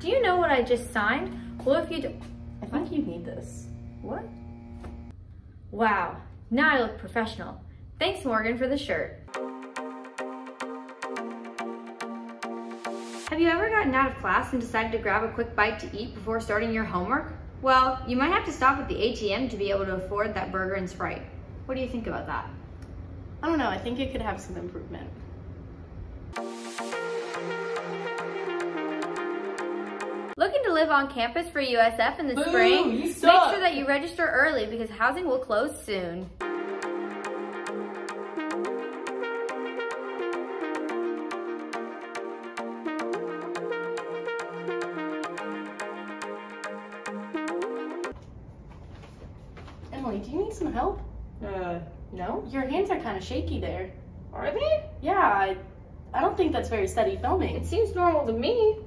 Do you know what I just signed? Well, if you do, I think you need this. what? Wow, now I look professional. Thanks, Morgan, for the shirt. Have you ever gotten out of class and decided to grab a quick bite to eat before starting your homework? Well, you might have to stop at the ATM to be able to afford that burger and Sprite. What do you think about that? I don't know, I think it could have some improvement. Looking to live on campus for USF in the Boo, spring? Make sure that you register early because housing will close soon. Emily, do you need some help? Uh, no? Your hands are kind of shaky there. Are they? Yeah, I, I don't think that's very steady filming. It seems normal to me.